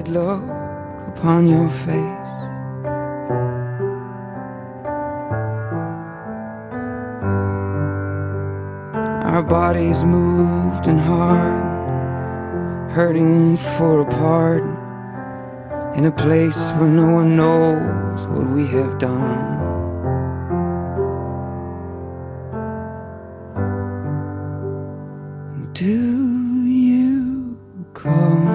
sad look upon your face. Our bodies moved and hard, hurting for a pardon in a place where no one knows what we have done. Do you come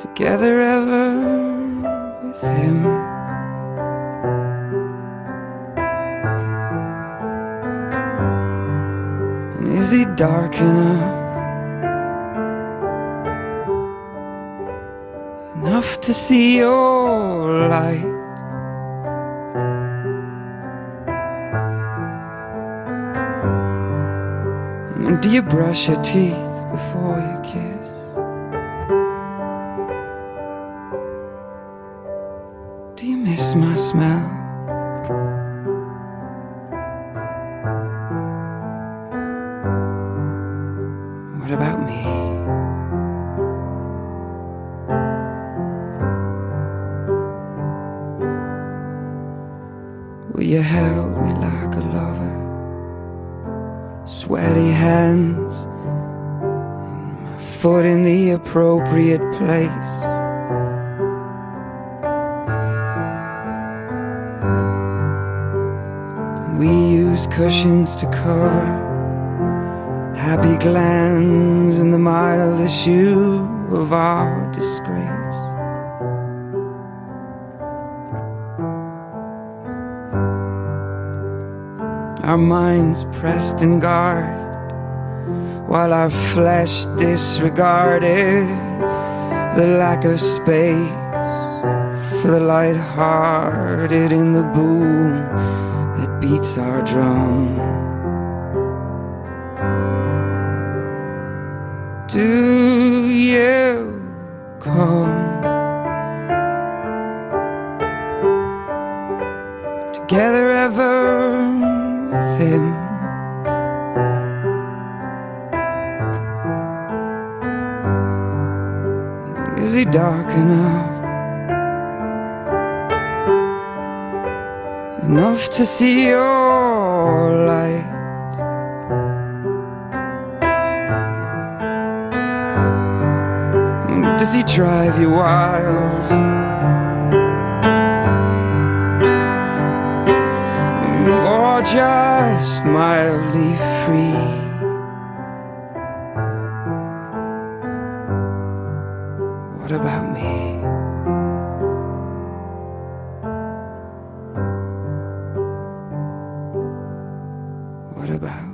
together ever with him? And is he dark enough? Enough to see your light? And do you brush your teeth before you kiss? Do you miss my smell? What about me? Will you held me like a lover sweaty hands, and my foot in the appropriate place. We use cushions to cover happy glands in the mild issue of our disgrace. Our minds pressed in guard, while our flesh disregarded the lack of space for the light-hearted in the boom that beats our drum. Do you come together ever? Him. Is he dark enough? Enough to see your light? Does he drive you wild? Or just mildly free. What about me? What about?